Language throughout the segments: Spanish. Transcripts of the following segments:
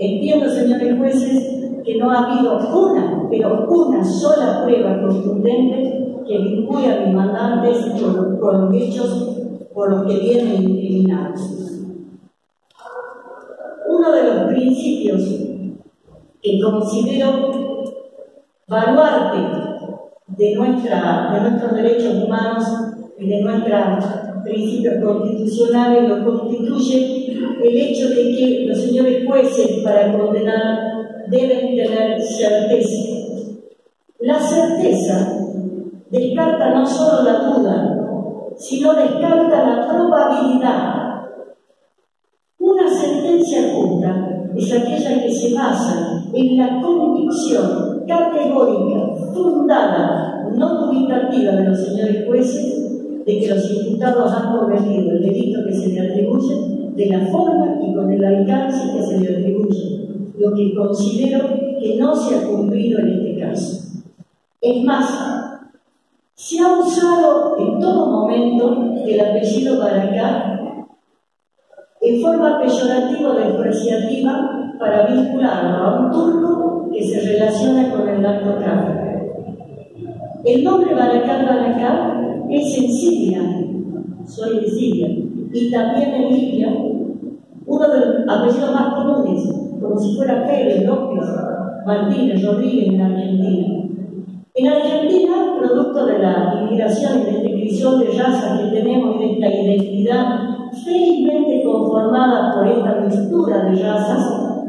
Entiendo, señores jueces, que no ha habido una, pero una sola prueba contundente que vincule a mis mandantes con, los hechos por los que vienen incriminados. Uno de los principios que considero baluarte de, nuestra, de nuestros derechos humanos y de nuestros principios constitucionales lo constituye el hecho de que los señores jueces para condenar deben tener certeza. La certeza descarta no solo la duda, sino descarta la probabilidad. Una sentencia justa es aquella que se basa en la convicción categórica, fundada, no dubitativa de los señores jueces, de que los imputados han cometido el delito que se le atribuye de la forma y con el alcance que se le atribuye, lo que considero que no se ha cumplido en este caso. Es más, se ha usado en todo momento el apellido Baracá en forma peyorativa o despreciativa para vincularlo a un turco que se relaciona con el narcotráfico. El nombre Baracá Baracá es en soy de Siria, y también en Libia, uno de los apellidos más comunes, como si fuera Pérez, López, Martínez, Rodríguez en Argentina. En Argentina, producto de la inmigración y de esta crisis de raza que tenemos y de esta identidad felizmente conformada por esta mixtura de razas,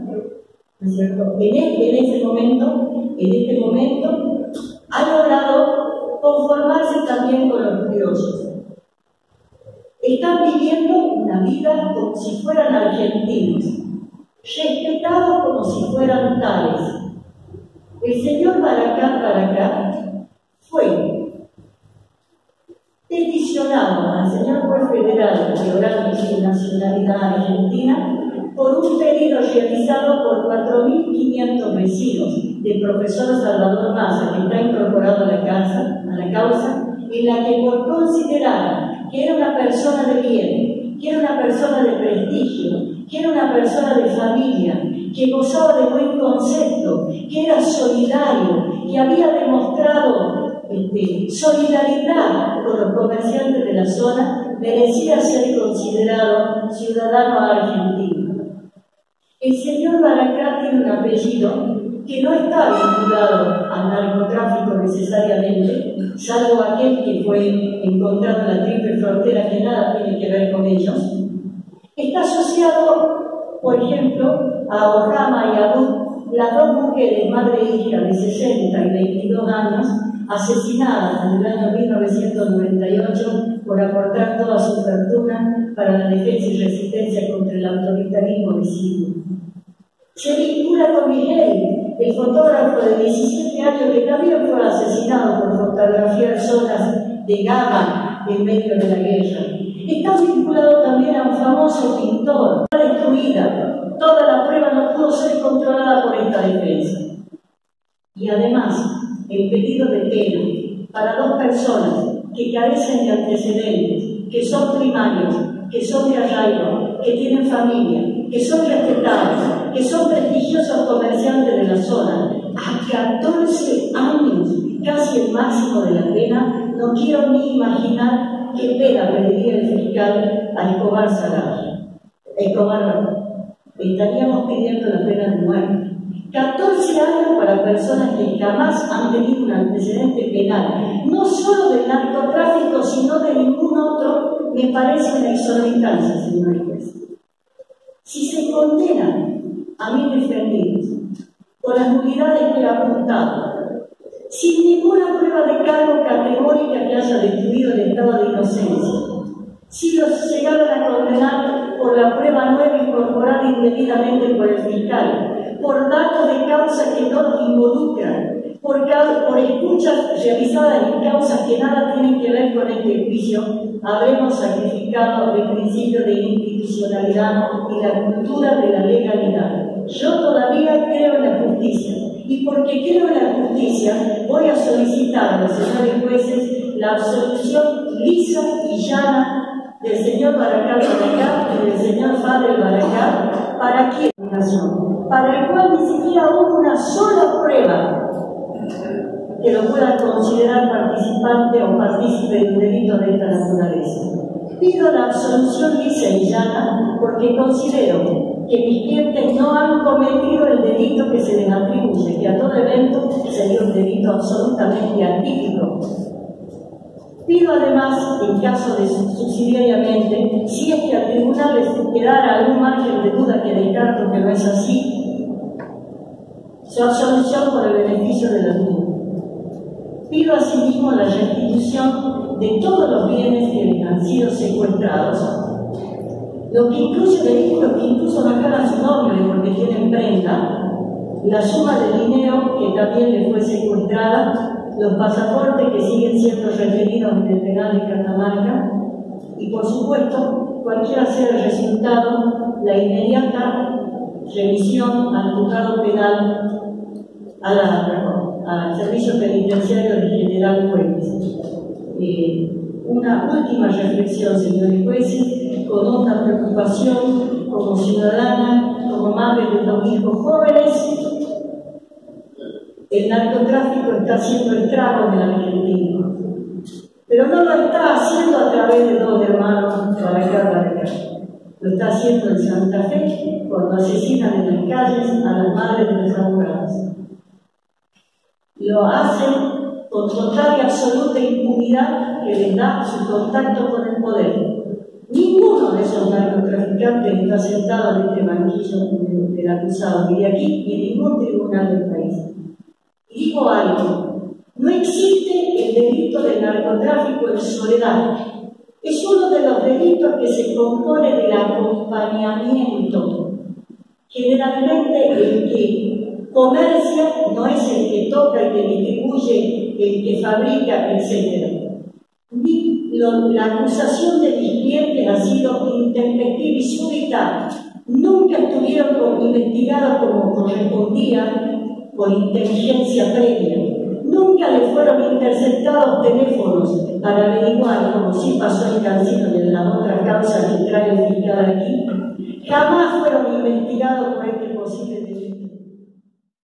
¿no es cierto? En, este, en momento, en este momento, ha logrado conformarse también con los criollos. Están viviendo una vida como si fueran argentinos, respetados como si fueran tales. El señor Baracá Baracá fue peticionado al señor juez federal de su nacionalidad argentina por un pedido realizado por 4.500 vecinos del profesor Salvador Massa, que está incorporado a la, casa, a la causa, en la que por considerar que era una persona de bien, que era una persona de prestigio, que era una persona de familia, que gozaba de buen concepto, que era solidario, que había demostrado este, solidaridad con los comerciantes de la zona, merecía ser considerado ciudadano argentino. El señor Baracá tiene un apellido que no está vinculado al narcotráfico necesariamente, salvo aquel que fue encontrado en la triple frontera que nada tiene que ver con ellos. Está asociado, por ejemplo, a Ojama y a Ruth, las dos mujeres, madre e hija de 60 y 22 años, asesinadas en el año 1998 por aportar toda su fortuna para la defensa y resistencia contra el autoritarismo de Siria. Se vincula con Miguel, el fotógrafo de 17 años que también fue asesinado por fotografiar zonas de Gama en medio de la guerra. Está vinculado también a un famoso pintor, está destruida. Toda la prueba no pudo ser controlada por esta defensa. Y además, el pedido de pena para dos personas que carecen de antecedentes, que son primarios, que son de arraigo, que tienen familia, que son respetados, que son prestigiosos comerciantes de la zona, a 14 años, casi el máximo de la pena, no quiero ni imaginar qué pena pediría el fiscal a Escobar Salar. Escobar, estaríamos pidiendo la pena de muerte. 14 años para personas que jamás han tenido un antecedente penal, no solo del narcotráfico, sino de ningún otro, me parece una exorbitancia, señor juez. Si se condenan a mis defendidos por las nulidades que he apuntado, sin ninguna prueba de cargo categórica que haya destruido el estado de inocencia, si los llegaron a condenar por la prueba nueva incorporada indebidamente por el fiscal, por datos de causa que no involucran, por, por escuchas realizadas en causas que nada tienen que ver con este juicio, habremos sacrificado el principio de institucionalidad y la cultura de la legalidad. Yo todavía creo en la justicia y porque creo en la justicia voy a solicitar a los señores jueces la absolución lisa y llana del señor Baracá Baracá y del señor Padre Baracá para para el cual ni siquiera hubo una sola prueba que lo pueda considerar participante o partícipe de un delito de esta naturaleza. Pido la absolución lisa porque considero que mis clientes no han cometido el delito que se les atribuye, que a todo evento sería un delito absolutamente atípico. Pido además, en caso de subsidiariamente, si es que al tribunal les quedara algún margen de duda que descarto que no es así, su absolución por el beneficio de la duda. Pido asimismo la restitución de todos los bienes que han sido secuestrados, lo que incluye vehículos que incluso no su nombre porque tienen prenda, la suma de dinero que también les fue secuestrada, los pasaportes que siguen siendo referidos en el penal de Catamarca y por supuesto, cualquiera sea el resultado, la inmediata revisión al juzgado penal al Servicio Penitenciario del General Jueves. Eh, una última reflexión, señores jueces, con honda preocupación como ciudadana, como madre de dos hijos jóvenes. El narcotráfico está haciendo estragos en Argentina, pero no lo está haciendo a través de dos hermanos para Carla de Carlos. Lo está haciendo en Santa Fe cuando asesinan en las calles a las madres de los abogados lo hacen con total y absoluta impunidad que les da su contacto con el poder. Ninguno de esos narcotraficantes está sentado en este banquillo del acusado, de aquí, ni en ningún tribunal del país. Y digo algo, no existe el delito de narcotráfico en soledad. Es uno de los delitos que se compone del acompañamiento. Generalmente el que Comercia no es el que toca, el que distribuye, el que fabrica, etc. la acusación de mis clientes ha sido intempestiva y súbita. Nunca estuvieron investigados como correspondía por inteligencia previa. Nunca le fueron interceptados teléfonos para averiguar, como sí pasó en Cancino en la otra causa que trae fiscal aquí. Jamás fueron investigados por el